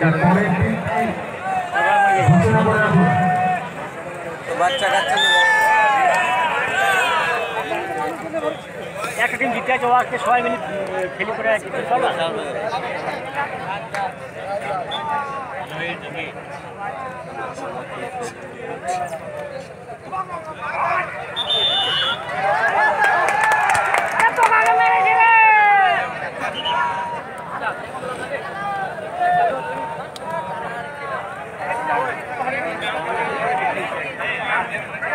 যার দিন ঘোষণা করা বাচ্চা কাচ্চা জিতে আছে ওকে সবাই মিলে খেলি করে জিতে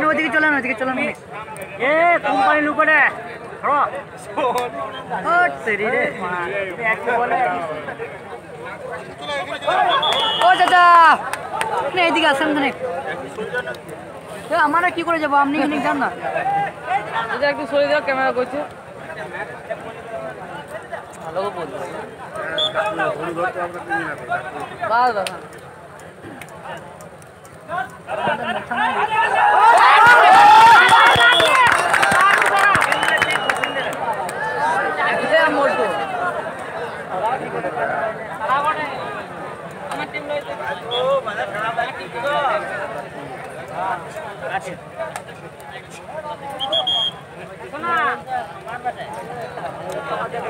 না ওদিকে চলে না ওদিকে চলে না এ কোম্পানি লুকোটা ধরো হট তেরি রে ও চাচা আপনি এইদিকে আসেন খানে আমরা কি করে যাবো আপনি খানিক যান না এটা একটু সরে যাও ক্যামেরা করছে ভালো বলছি বাস বাস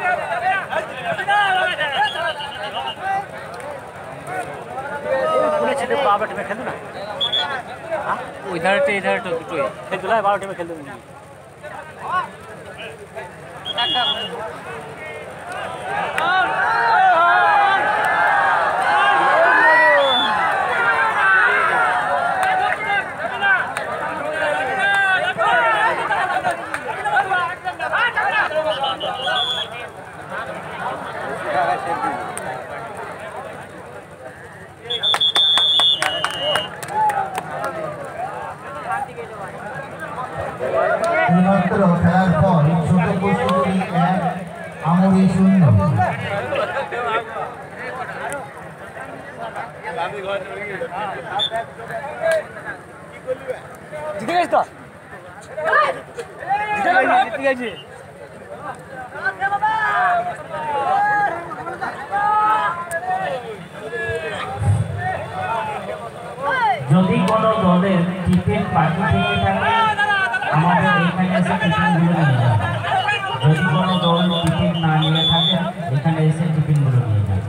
হ্যাঁ? বারোটা টিমে খেলতো না ওই ধারটা এই ধারটা দুটোই খেলতো না টিমাত্র খেলার বল সুন্দর পোস্টের এন্ড আমরাই শূন্য যদি কোনো দলের টিফিন পাটি থেকে থাকে আমাদের এখানে এসে টিফিন গুলো নিয়ে যান যদি কোনো দল টিফিন না নিয়ে থাকে এখানে এসে টিফিন গুলো নিয়ে যান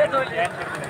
Hey!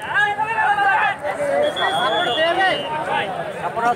अपराध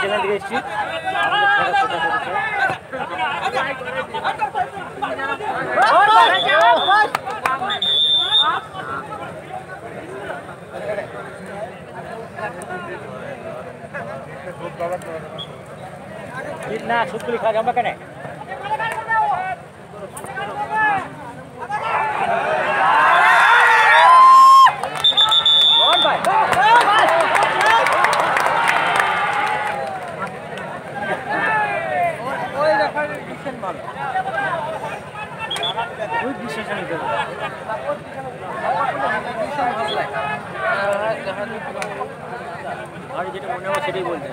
যেখান থেকে এসছি না সুতলি খাওয়া যাবে কেন আর যেটা মনে হয় সেটাই বলতে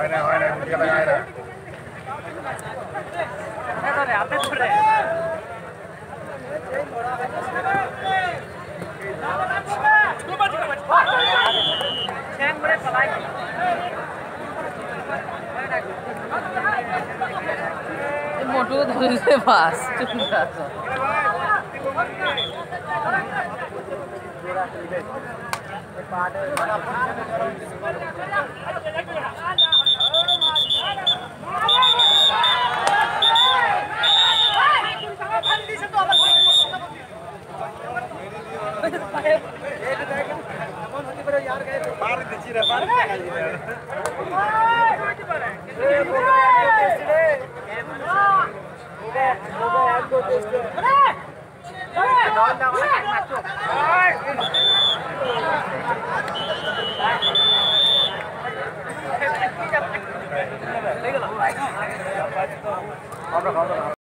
হয় না হয় না मोटू तो धुलने पास पार्ट 好的好的好的